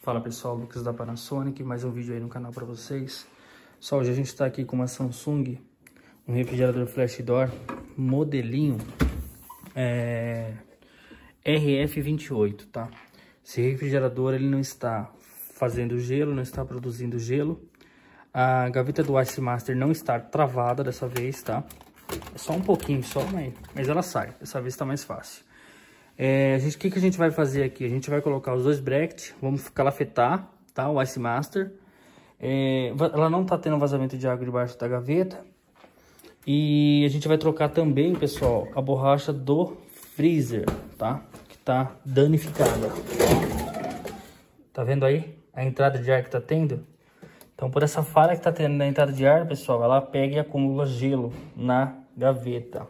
Fala pessoal, Lucas da Panasonic, mais um vídeo aí no canal para vocês. Só hoje a gente está aqui com uma Samsung, um refrigerador flash door, modelinho é, RF28, tá? Esse refrigerador ele não está fazendo gelo, não está produzindo gelo. A gaveta do Ice Master não está travada dessa vez, tá? É só um pouquinho só, mas, mas ela sai. Dessa vez está mais fácil. É, o que, que a gente vai fazer aqui? A gente vai colocar os dois brackets, vamos calafetar, tá? O Ice Master. É, ela não tá tendo vazamento de água debaixo da gaveta. E a gente vai trocar também, pessoal, a borracha do freezer, tá? Que tá danificada. Tá vendo aí a entrada de ar que tá tendo? Então, por essa falha que tá tendo na entrada de ar, pessoal, ela pega e acumula gelo na gaveta.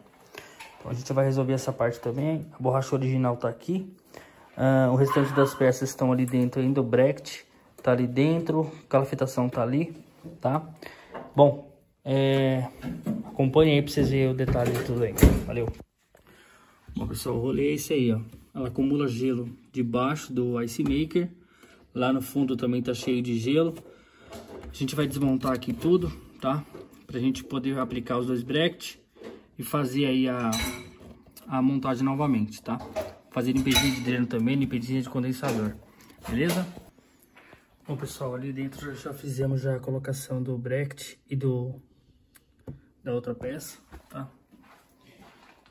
Então a gente vai resolver essa parte também. A borracha original tá aqui. Uh, o restante das peças estão ali dentro ainda. O bracket tá ali dentro. A calafetação tá ali, tá? Bom, é... acompanhe aí pra vocês verem o detalhe de tudo aí. Valeu! Bom, pessoal, o rolê é esse aí, ó. Ela acumula gelo debaixo do Ice Maker. Lá no fundo também tá cheio de gelo. A gente vai desmontar aqui tudo, tá? Pra gente poder aplicar os dois brackets e fazer aí a, a montagem novamente, tá? Fazer limpeza de dreno também, limpeza de condensador, beleza? Bom, pessoal, ali dentro já fizemos já a colocação do bracket e do da outra peça, tá?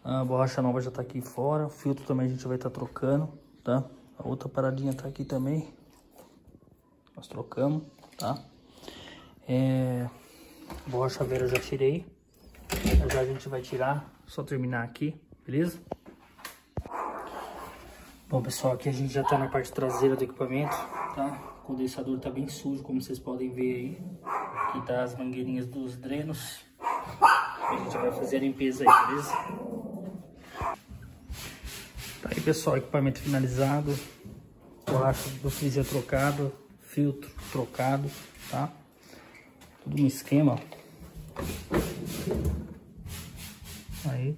A borracha nova já tá aqui fora, o filtro também a gente vai estar tá trocando, tá? A outra paradinha tá aqui também. Nós trocamos, tá? É... Borracha vera eu já tirei. Já a gente vai tirar, só terminar aqui, beleza? Bom, pessoal, aqui a gente já tá na parte traseira do equipamento, tá? O condensador tá bem sujo, como vocês podem ver aí. Aqui tá as mangueirinhas dos drenos. A gente vai fazer a limpeza aí, beleza? Tá aí, pessoal, equipamento finalizado. Borracha do freezer trocado, filtro trocado, tá? Tudo no esquema, Aí,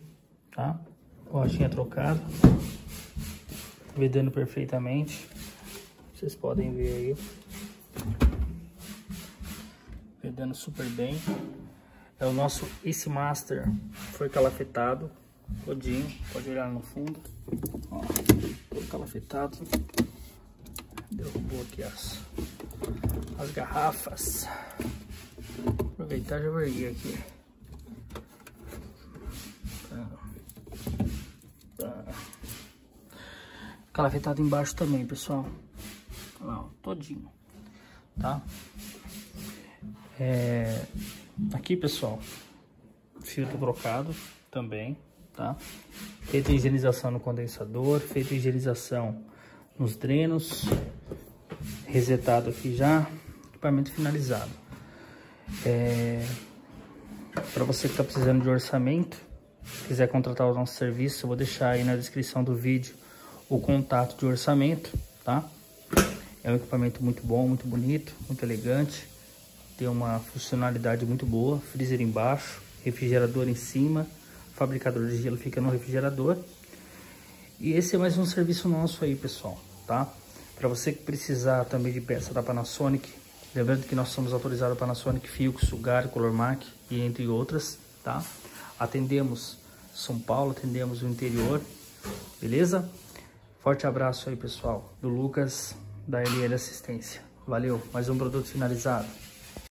tá? Borrachinha trocada. Vedando perfeitamente. Vocês podem ver aí. Vedando super bem. É o nosso Ace Master. Foi calafetado. Todinho. Pode olhar no fundo. Ó, todo calafetado. Derrubou aqui as, as garrafas. Aproveitar já vou erguer aqui. Calafetado embaixo também, pessoal. Lá, ó, todinho, tá? É, aqui, pessoal, filtro trocado também, tá? Feita higienização no condensador, feita higienização nos drenos, resetado aqui já, equipamento finalizado. É, para você que está precisando de orçamento, quiser contratar o nosso serviço, eu vou deixar aí na descrição do vídeo o contato de orçamento, tá? É um equipamento muito bom, muito bonito, muito elegante. Tem uma funcionalidade muito boa, freezer embaixo, refrigerador em cima, fabricador de gelo fica no refrigerador. E esse é mais um serviço nosso aí, pessoal, tá? Para você que precisar também de peça da Panasonic, lembrando que nós somos autorizados Panasonic, Philips, Sugar, Colormac e entre outras, tá? Atendemos São Paulo, atendemos o interior, beleza? Forte abraço aí, pessoal, do Lucas da LL Assistência. Valeu, mais um produto finalizado.